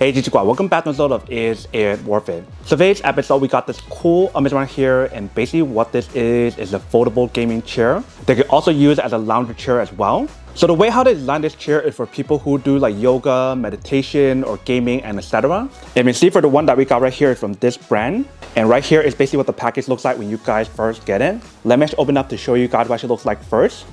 Hey GG welcome back to the episode of Is It Worth It? So today's episode, we got this cool image right here, and basically what this is, is a foldable gaming chair. They can also use it as a lounge chair as well. So the way how they design this chair is for people who do like yoga, meditation, or gaming, and etc. And you see for the one that we got right here is from this brand. And right here is basically what the package looks like when you guys first get it. Let me open up to show you guys what it looks like first.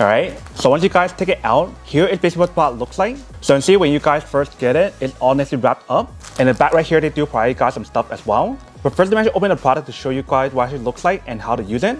Alright, so once you guys take it out, here is basically what the looks like. So you see when you guys first get it, it's all nicely wrapped up. And the back right here, they do probably got some stuff as well. But first, let me open the product to show you guys what it looks like and how to use it.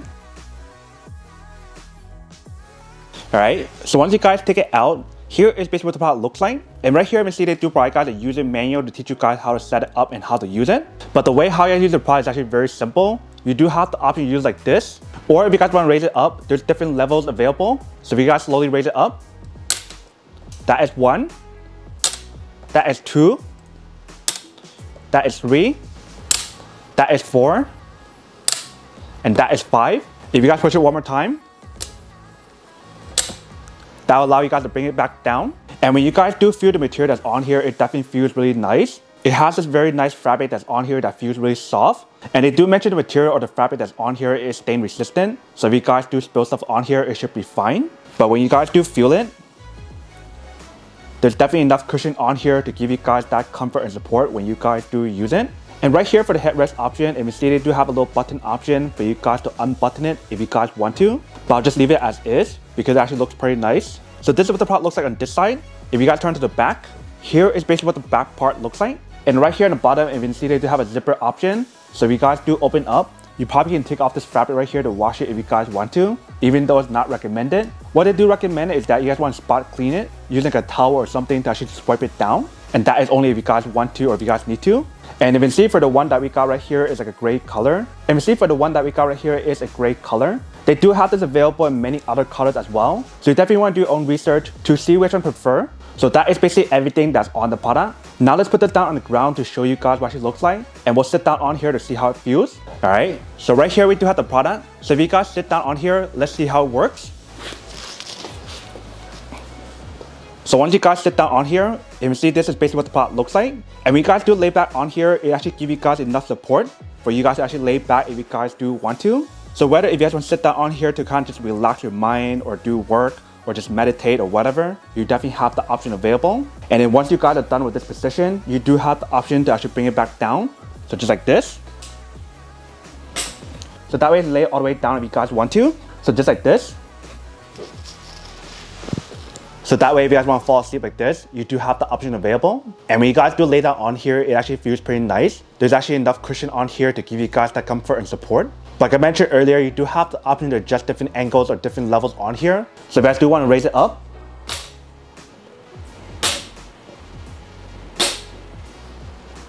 Alright, so once you guys take it out, here is basically what the product looks like. And right here, you can see they do provide guys a user manual to teach you guys how to set it up and how to use it. But the way how you use the product is actually very simple. You do have the option to use like this. Or if you guys want to raise it up, there's different levels available. So if you guys slowly raise it up, that is one, that is two, that is three, that is four, and that is five. If you guys push it one more time, that will allow you guys to bring it back down. And when you guys do feel the material that's on here, it definitely feels really nice. It has this very nice fabric that's on here that feels really soft. And they do mention the material or the fabric that's on here is stain resistant. So if you guys do spill stuff on here, it should be fine. But when you guys do feel it, there's definitely enough cushion on here to give you guys that comfort and support when you guys do use it. And right here for the headrest option, if you see they do have a little button option for you guys to unbutton it if you guys want to. But I'll just leave it as is because it actually looks pretty nice. So this is what the product looks like on this side. If you guys turn to the back, here is basically what the back part looks like. And right here on the bottom, you can see they do have a zipper option. So if you guys do open up, you probably can take off this fabric right here to wash it if you guys want to, even though it's not recommended. What they do recommend is that you guys want to spot clean it using a towel or something to actually swipe it down. And that is only if you guys want to or if you guys need to. And you can see for the one that we got right here is like a gray color. And you see for the one that we got right here is a gray color. They do have this available in many other colors as well. So you definitely want to do your own research to see which one prefer. So that is basically everything that's on the product. Now let's put this down on the ground to show you guys what it looks like. And we'll sit down on here to see how it feels. All right, so right here we do have the product. So if you guys sit down on here, let's see how it works. So once you guys sit down on here, you can see this is basically what the product looks like. And when you guys do lay back on here, it actually gives you guys enough support for you guys to actually lay back if you guys do want to. So whether if you guys want to sit down on here to kind of just relax your mind or do work or just meditate or whatever, you definitely have the option available. And then once you guys are done with this position, you do have the option to actually bring it back down. So just like this. So that way lay all the way down if you guys want to. So just like this. So that way, if you guys want to fall asleep like this, you do have the option available. And when you guys do lay down on here, it actually feels pretty nice. There's actually enough cushion on here to give you guys that comfort and support. Like I mentioned earlier, you do have the option to adjust different angles or different levels on here. So if you guys do want to raise it up,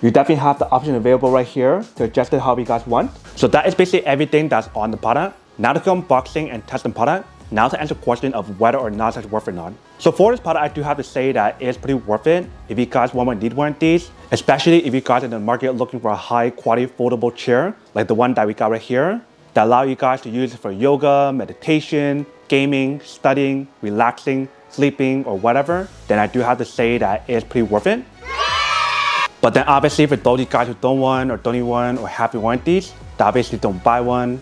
you definitely have the option available right here to adjust it however you guys want. So that is basically everything that's on the product. Now to go unboxing and test the product, now to answer the question of whether or not it's worth it or not. So for this product, I do have to say that it's pretty worth it if you guys want to need one of these, especially if you guys in the market looking for a high quality foldable chair, like the one that we got right here, that allow you guys to use it for yoga, meditation, gaming, studying, relaxing, sleeping, or whatever, then I do have to say that it's pretty worth it. But then obviously for those you guys who don't want or don't need one or have one of these, obviously don't buy one